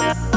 Gonna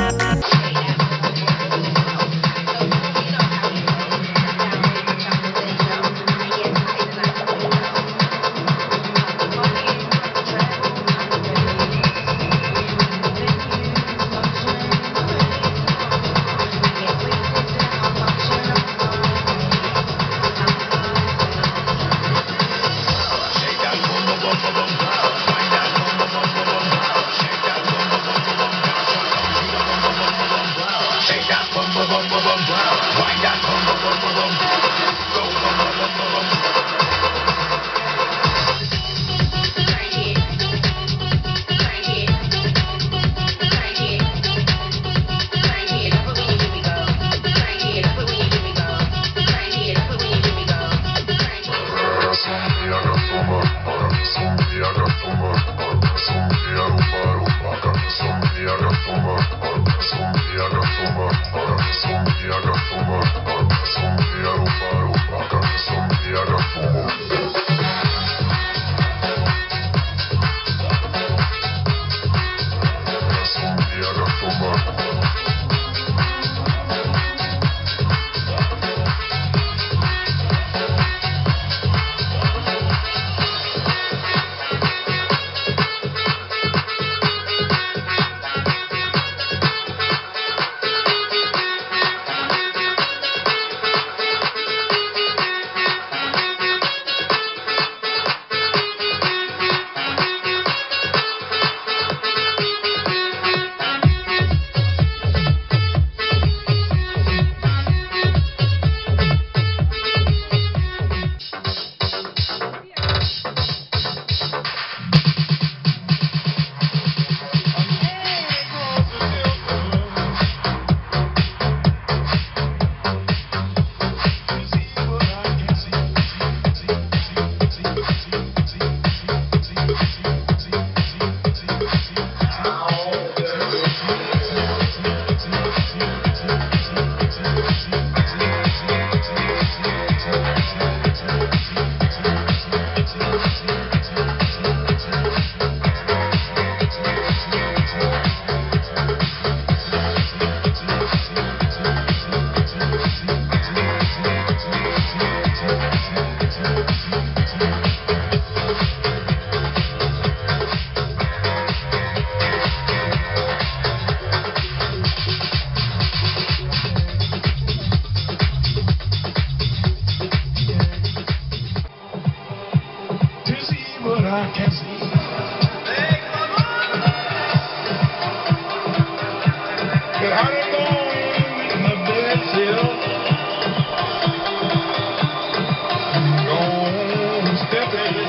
Thank you.